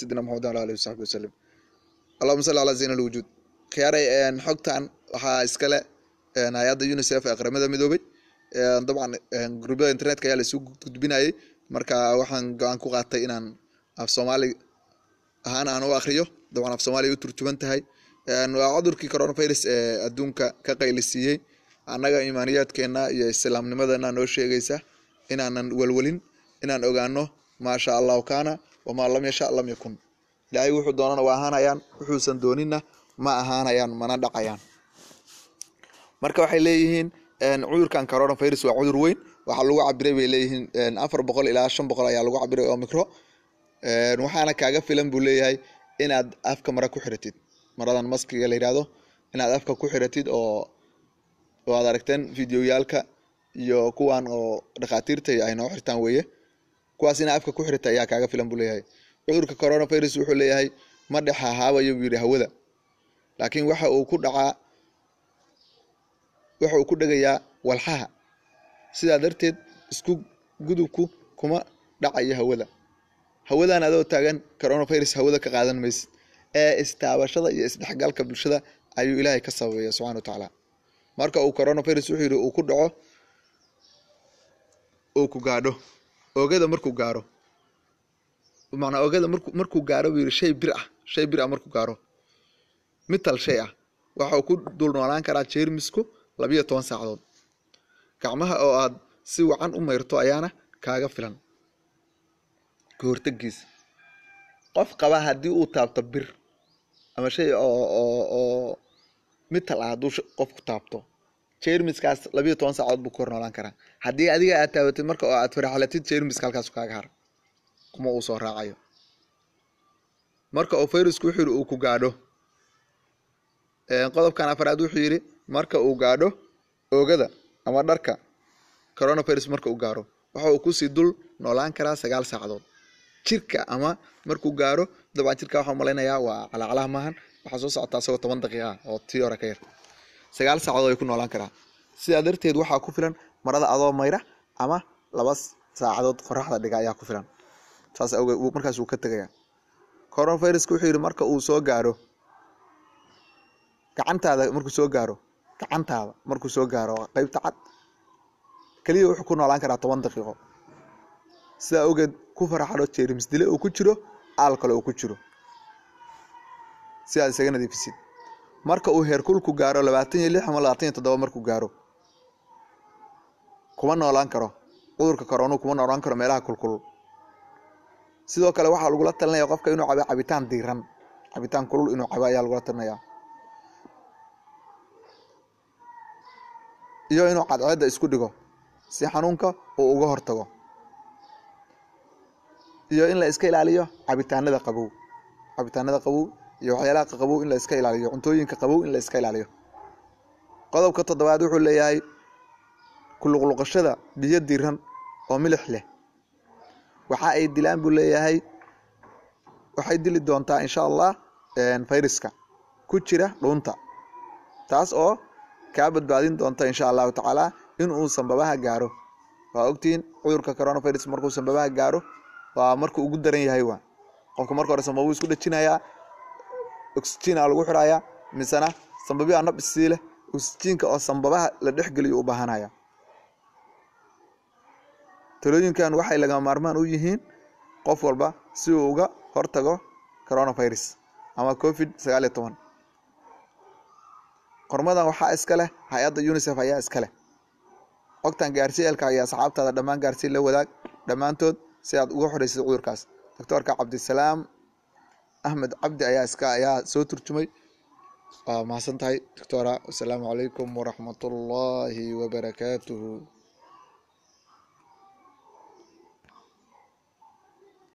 sidina maxamed ala alihi wasaxbi wasalim allahuma salli calaa zayn alwujuud khiyaaray xogtan waxaa iskale hay'adda unicef ee qaramada midoobay dabcan grubyada internetka ayaa laisu gudbinayay. Marka waxaan go'aan ku qaatay inaan af soomaali ahaan aan u akriyo dabcan af soomaaliya u turjuban tahay waa cudurkii coronavirus ee adduunka ka qaylisiiyey annaga imaaniyaadkeena iyo islaamnimadana noo sheegaysa inaanan welwelin inaan ogaano maasha allahu kaana wamaa lam yasha lam yakun. Ilaahay wuxuu doonana waa ahaanayaan wuxuusan doonina ma ahaanayaan mana dhacayaan marka waxay leeyihiin cudurkan coronavirus waa cudur weyn. Waxaa lagu cabiray bay leeyihiin afar boqol ilaa shan boqol ayaa lagu cabiray oo micro waxaana kaaga filan buu leeyahay inaad afka mara ku xiratid. Maradan maskiga la yihahdo inaad afka ku xiratid oo oo aad aragteen videoyaalka iyo kuwan oo dhakhaatiirta ay noo xirtaan weeye kuwaas inaa afka ku xirata ayaa kaaga filan buu leeyahay. Cudurka coronavirus wuxuu leeyahay ma dhex hahaabayo buu yidhi hawada. Laakiin waxa uu ku dhacaa waxa uu ku dhegayaa walxaha. Sidaa darteed isku gudubku kuma dhacayo hawada. Hawadan adoo taagan coronavirus hawada ka qaadan maysid. Ee istaabashada iyo isdhexgalka bulshada ayuu ilaahay ka sababeeya subxana wa tacaala. Marka uu coronavirus wuxuu yidhi uu ku dhaco uu ku gaadho oogada markuu gaaro. Macnaa oogada marku markuu gaaro buu yidhi shay bir ah shay bir ah markuu gaaro. Mital shay ah waxa uu ku dul noolaan karaa jeermisku labiyo toban saacadood. Gacmaha oo aad si wacan u mayrto ayaana kaaga filan. Ka hortegiisa qof qaba haddii uu taabto bir ama shay oo oo oo mital ah hadduu qofku taabto jermiskaas labiyo toban saacadood buu ku hor noolaan karaa. Haddii adiga aad taabatid marka oo aad faraxlatid jermiska halkaas kaaga har. Kuma uu soo raacayo. Marka oo fayrusku wuxuu yidhi uu ku gaadho. Qodobkan afaraad wuxuu yidhi marka uu gaadho oogada ama dharka coronavirus marka uu gaaro waxa uu ku sii dul noolaan karaa sagaal saacadood. Jirka ama markuu gaaro dabcan jirka waxaa malaynayaa waa calacalaha maahan. Waxaa soo socotaa isagoo toban daqiiqa ah oo tii hore ka yar sagaal saacadood ay ku noolaan karaa sidaa darteed waxaa ku filan marada adoo mayra ama laba saacadood qoraxda dhiga ayaa ku filan. Saas markaas wuu ka tegayaa. Coronaviruska wuxuu yidhi marka uu soo gaaro gacantaada markuu soo gaaro gacantaada markuu soo gaaro qeybta cad keliya wuxuu ku noolaan karaa toban daqiiqo. Sidaa awgeed ku faraxadho jeerimis dile uu ku jiro aal kale uu ku jiro. Si aad isaga nadiifisid marka uu heerkulku gaaro labaatan iyo lix ama labaatan iyo toddoba markuu gaaro kuma noolaan karo. Cudurka coronu kuma noolaan karo meelaha kulkulul sidoo kale waxaa lagula talinaya qofka inuu cabo cabitaan diiran cabitaan kulul inuu cabo ayaa lagula talinaya iyo inuu cadceedda isku dhigo si xanuunka uu uga hortago. Iyo in la iska ilaaliyo cabitaanada qabow. Cabitaanada qabow iyo waxyaalaha qabow in la iska ilaaliyo cuntooyinka qabow in la iska ilaaliyo. Qodobka toddobaad wuxuu leeyahay kuluqluqashada biyo diran oo milix leh. Waxa ay dilaan buu leeyahay waxay dili doontaa insha allah fayraska. Ku jira dhuunta taas oo kaa badbaadin doonta insha allahu tacaala in uu sanbabaha gaaro. Waa ogtihiin cudurka coronavirus markuu sanbabaha gaaro waa markuu ugu daran yahay waa. Qofka marka hore sambabuu isku dhajinayaa oxygen a lagu xirayaa misena sambabi a nab isii leh oxygenka oo sambabaha la dhexgeliyo u baahanaya talooyinkan waxay lagama maarmaan u yihiin qof walba si uu uga hortago coronavirus ama covid sagaal iyo toban. Qormadan waxaa iska leh hay'adda unicef ayaa iska leh. Ogtan gaarsiyeelka iyo asxaabtaada dhammaan gaarsii la wadaag dhammaantood si aad uga xoreysid cudurkaas. Doctoorka cabdisalaam axmed cabdi ayaa iska ayaa soo turjumay. Waa mahadsan tahay doctora wasalaamu calaykum waraxmatullaahi wabarakaatuhu